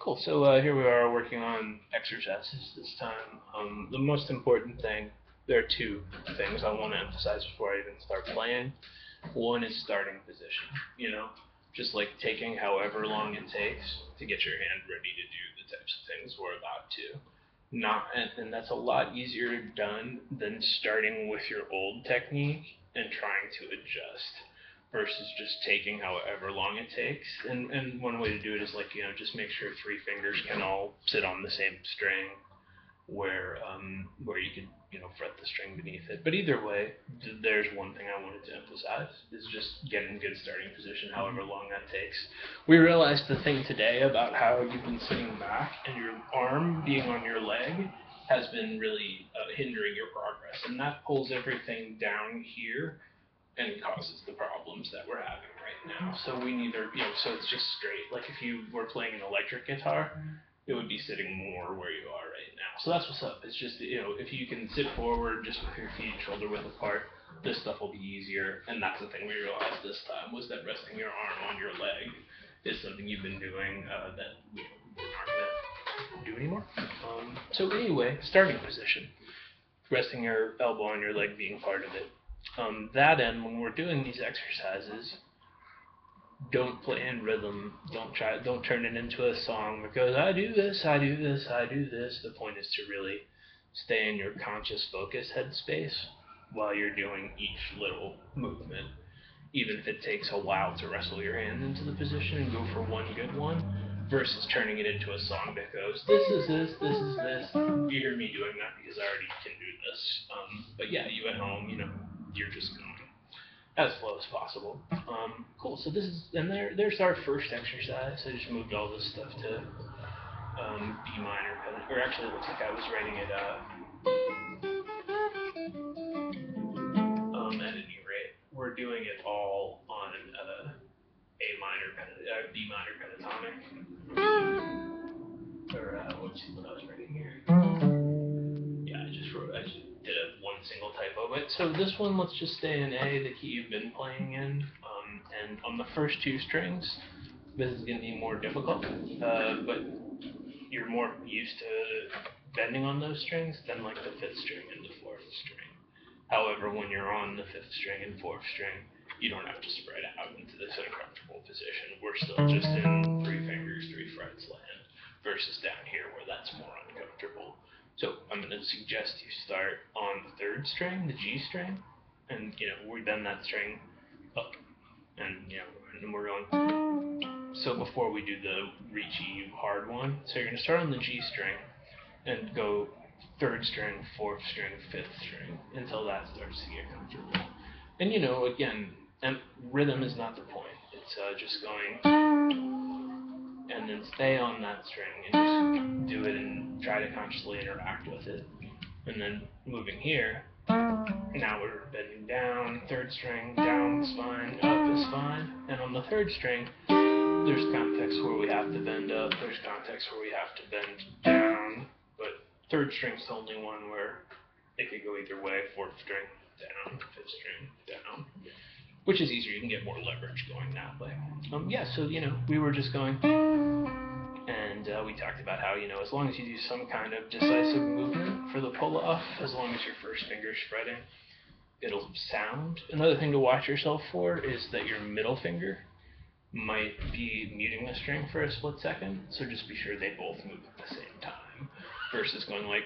Cool. So uh, here we are working on exercises this time. Um, the most important thing, there are two things I want to emphasize before I even start playing. One is starting position. You know, just like taking however long it takes to get your hand ready to do the types of things we're about to. Not, and, and that's a lot easier done than starting with your old technique and trying to adjust versus just taking however long it takes. And and one way to do it is like you know just make sure three fingers can all sit on the same string, where um where you can you know fret the string beneath it. But either way, th- there's one thing I wanted to emphasize is just getting good starting position, however long that takes. We realized the thing today about how you've been sitting back and your arm being on your leg has been really uh, hindering your progress, and that pulls everything down here and causes the problems that we're having right now. So we neither, you know, so it's just straight. Like if you were playing an electric guitar, it would be sitting more where you are right now. So that's what's up. It's just, you know, if you can sit forward just with your feet shoulder width apart, this stuff will be easier. And that's the thing we realized this time was that resting your arm on your leg is something you've been doing uh, that we aren't going to do anymore. Um, so anyway, starting position. Resting your elbow on your leg being part of it um, that end, when we're doing these exercises, don't play in rhythm. Don't try. Don't turn it into a song that goes, "I do this, I do this, I do this." The point is to really stay in your conscious focus headspace while you're doing each little movement, even if it takes a while to wrestle your hand into the position and go for one good one, versus turning it into a song that goes, "This is this, this is this." You hear me doing that because I already can do this. Um, but yeah, you at home, you know, you're just going as slow as possible. Um, cool. So this is and there there's our first exercise. I just moved all this stuff to um, B minor, or actually it looks like I was writing it. Uh, um, at any rate, we're doing it all on uh, A minor, uh, B minor pentatonic. Or uh, what I was writing here. Single typo. But so this one, let's just stay in A, the key you've been playing in. Um, and on the first two strings, this is going to be more difficult. Uh, but you're more used to bending on those strings than like the fifth string and the fourth string. However, when you're on the fifth string and fourth string, you don't have to spread out into this uncomfortable position. We're still just in three fingers, three frets land, versus down here where that's more uncomfortable. So I'm going to suggest you start on the third string, the G string, and you know we bend that string up, and you know and we're going. So before we do the reachy hard one, so you're going to start on the G string and go third string, fourth string, fifth string until that starts to get comfortable. And you know, again, and rhythm is not the point. It's uh, just going stay on that string and just do it and try to consciously interact with it. And then moving here, now we're bending down, third string, down is fine, up is fine. And on the third string, there's context where we have to bend up, there's context where we have to bend down, but third string's the only one where it could go either way, fourth string, down, fifth string, which is easier. You can get more leverage going that way. Um, yeah, so you know, we were just going, and uh, we talked about how you know, as long as you do some kind of decisive movement for the pull off, as long as your first finger's spreading, it'll sound. Another thing to watch yourself for is that your middle finger might be muting the string for a split second. So just be sure they both move at the same time, versus going like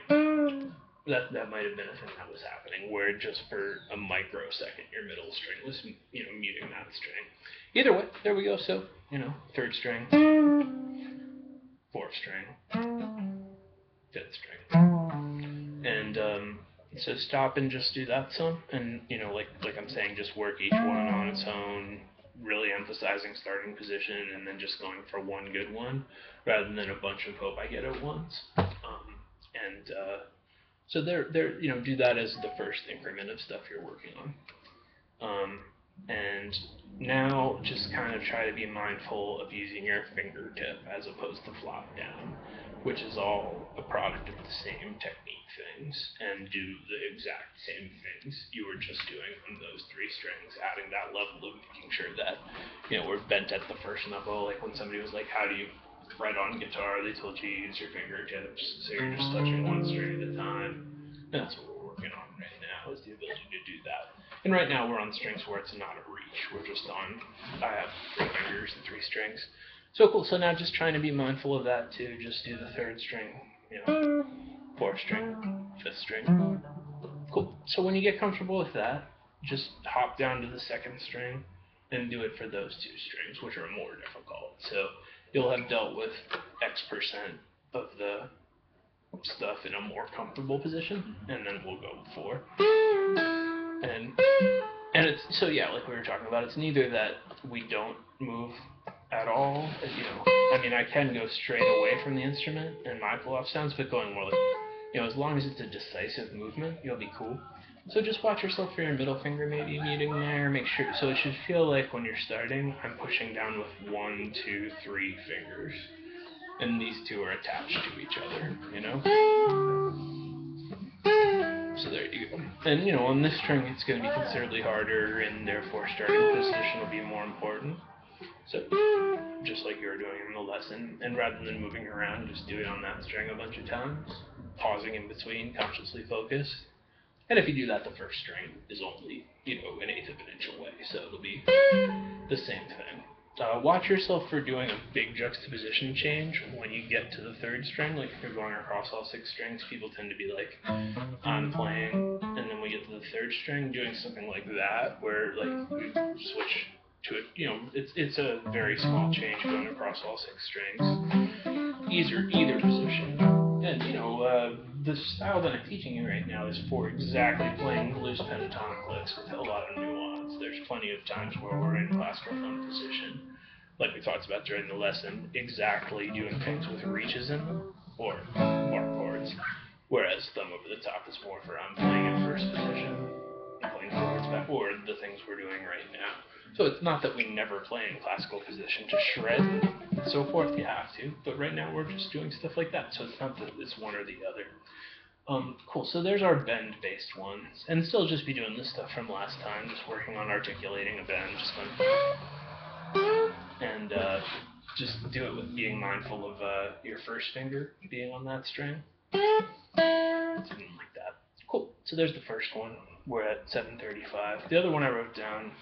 that that might have been a thing that was happening where just for a microsecond your middle string was you know muting that string. Either way, there we go. So you know third string, fourth string, fifth string, and um, so stop and just do that some, and you know like like I'm saying, just work each one on its own. Really emphasizing starting position and then just going for one good one rather than a bunch of hope I get at once. Um, and uh, so there, there, you know, do that as the first increment of stuff you're working on. Um, and now just kind of try to be mindful of using your fingertip as opposed to flop down, which is all a product of the same technique things, and do the exact same things you were just doing on those three strings, adding that level of making sure that, you know, we're bent at the first level. Like when somebody was like, how do you right on guitar, they told you to use your fingertips, so you're just touching one string at a time. That's what we're working on right now, is the ability to do that. And right now we're on strings where it's not a reach. We're just on, I have three fingers and three strings. So cool. So now just trying to be mindful of that too. Just do the third string, you know, fourth string, fifth string. Cool. So when you get comfortable with that, just hop down to the second string and do it for those two strings, which are more difficult. So you'll have dealt with X percent of the stuff in a more comfortable position, mm-hmm. and then we'll go for. And and it's so yeah, like we were talking about, it's neither that we don't move at all. You know, I mean, I can go straight away from the instrument and my pull off sounds, but going more like, you know, as long as it's a decisive movement, you'll be cool. So just watch yourself for your middle finger maybe muting there. Make sure so it should feel like when you're starting, I'm pushing down with one, two, three fingers, and these two are attached to each other. You know. So there you go. And you know, on this string, it's going to be considerably harder, and therefore starting position will be more important. So just like you were doing in the lesson, and rather than moving around, just do it on that string a bunch of times, pausing in between, consciously focused. And if you do that, the first string is only, you know, an eighth of an inch away, so it'll be the same thing. Uh, watch yourself for doing a big juxtaposition change when you get to the third string. Like if you're going across all six strings, people tend to be like, I'm playing, and then we get to the third string, doing something like that, where like you switch to it. You know, it's it's a very small change going across all six strings. Either either position, and you know, uh, the style that I'm teaching you right now is for exactly playing loose pentatonic licks with a lot of nuance. There's plenty of times where we're in classical thumb position, like we talked about during the lesson, exactly doing things with reaches in them or bar chords. Whereas thumb over the top is more for I'm playing in first position, I'm playing forwards back, or the things we're doing right now. So it's not that we never play in classical position to shred and so forth. You have to, but right now we're just doing stuff like that. So it's not that it's one or the other. Um, cool. So there's our bend-based ones, and still just be doing this stuff from last time, just working on articulating a bend, just going, and uh, just do it with being mindful of uh, your first finger being on that string. Something like that. Cool. So there's the first one. We're at 7:35. The other one I wrote down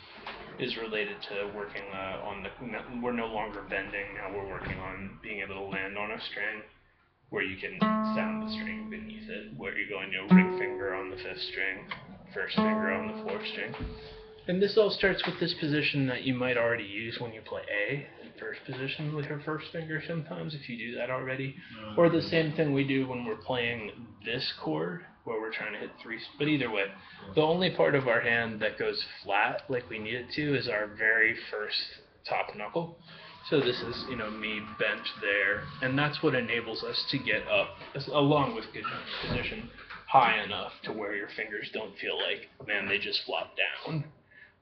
is related to working uh, on the. We're no longer bending. Now we're working on being able to land on a string where you can sound the string beneath it, where you're going to ring finger on the fifth string, first finger on the fourth string. And this all starts with this position that you might already use when you play A first position with your first finger sometimes, if you do that already. Uh-huh. Or the same thing we do when we're playing this chord, where we're trying to hit three. But either way, the only part of our hand that goes flat like we need it to is our very first top knuckle. So this is, you know, me bent there, and that's what enables us to get up, along with good position, high enough to where your fingers don't feel like, man, they just flop down,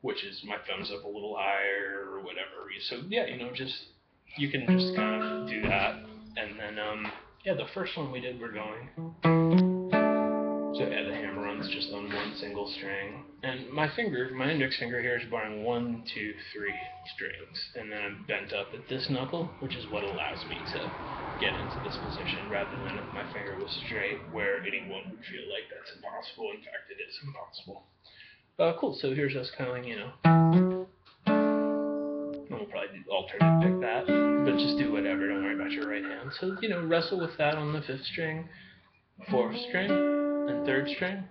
which is my thumbs up a little higher or whatever. So yeah, you know, just you can just kind of do that, and then um, yeah, the first one we did, we're going. So yeah, the hammer-on's just on one single string. And my finger, my index finger here is barring one, two, three strings. And then I'm bent up at this knuckle, which is what allows me to get into this position rather than if my finger was straight, where anyone would feel like that's impossible. In fact, it is impossible. Uh, cool, so here's us of you know. We'll probably alternate pick that, but just do whatever, don't worry about your right hand. So, you know, wrestle with that on the fifth string, fourth string and third string.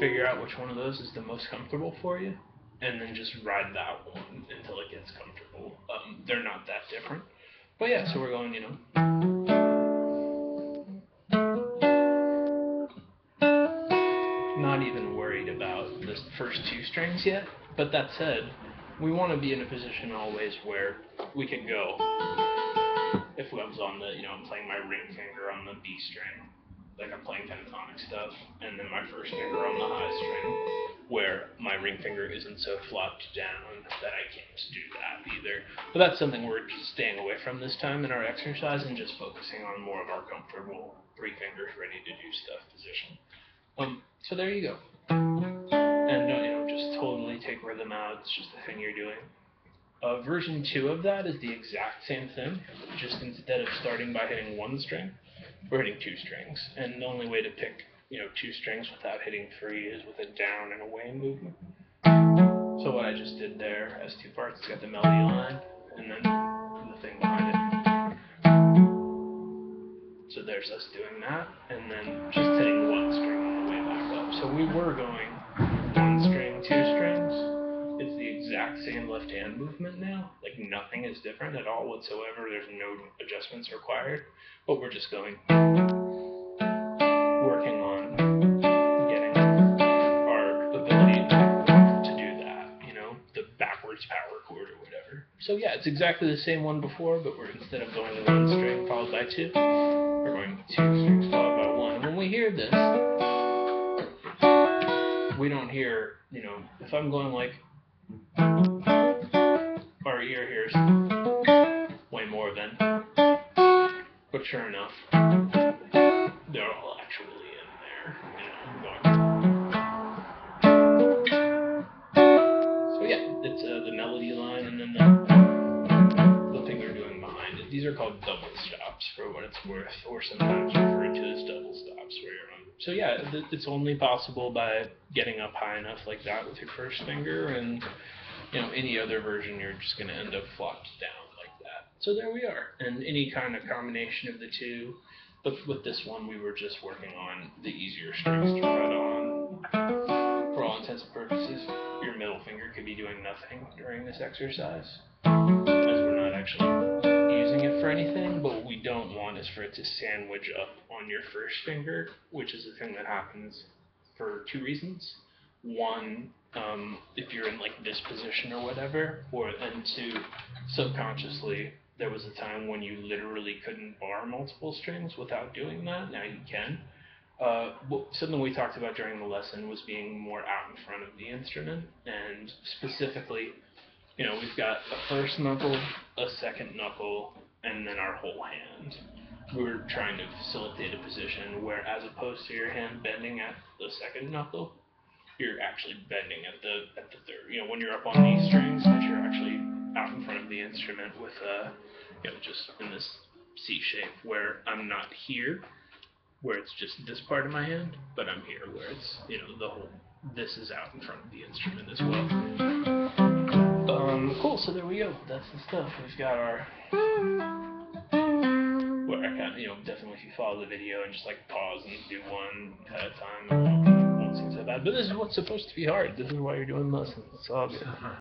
Figure out which one of those is the most comfortable for you, and then just ride that one until it gets comfortable. Um, they're not that different. But yeah, so we're going, you know. Not even worried about the first two strings yet, but that said, we want to be in a position always where we can go. If I was on the, you know, I'm playing my ring finger on the B string, like I'm playing pentatonic stuff, and then my first finger on the high string, where my ring finger isn't so flopped down that I can't do that either. But that's something we're staying away from this time in our exercise and just focusing on more of our comfortable three fingers ready to do stuff position. Um, so there you go. And don't, you know, just totally take rhythm out. It's just the thing you're doing. Uh, version two of that is the exact same thing, just instead of starting by hitting one string, we're hitting two strings. And the only way to pick, you know, two strings without hitting three is with a down and away movement. So what I just did there has two parts. It's got the melody line and then the thing behind it. So there's us doing that, and then just hitting one string So we were going one string, two strings. It's the exact same left hand movement now. Like nothing is different at all whatsoever. There's no adjustments required. But we're just going working on getting our ability to do that, you know, the backwards power chord or whatever. So yeah, it's exactly the same one before, but we're instead of going one string followed by two, we're going two strings followed by one. And when we hear this, we don't hear, you know, if I'm going like our ear hears way more than but sure enough, they're all actually in there. You know. So yeah, it's uh, the melody line and then the, the thing they're doing behind it. These are called double stops for what it's worth, or sometimes referred So yeah, it's only possible by getting up high enough like that with your first finger, and you know any other version you're just going to end up flopped down like that. So there we are, and any kind of combination of the two. But with this one, we were just working on the easier strings to fret on. For all intents and purposes, your middle finger could be doing nothing during this exercise, is for it to sandwich up on your first finger, which is a thing that happens for two reasons. One, um, if you're in like this position or whatever, or and two, subconsciously there was a time when you literally couldn't bar multiple strings without doing that. Now you can. Uh, something we talked about during the lesson was being more out in front of the instrument, and specifically, you know, we've got a first knuckle, a second knuckle, and then our whole hand. We're trying to facilitate a position where, as opposed to your hand bending at the second knuckle, you're actually bending at the at the third. You know, when you're up on these strings, you're actually out in front of the instrument with uh, you know, just in this C shape where I'm not here, where it's just this part of my hand, but I'm here where it's you know the whole this is out in front of the instrument as well. Um, cool. So there we go. That's the stuff. We've got our where I kind of, you know, definitely if you follow the video and just like pause and do one at a time, it won't, seem so bad. But this is what's supposed to be hard. This is why you're doing lessons. It's all good.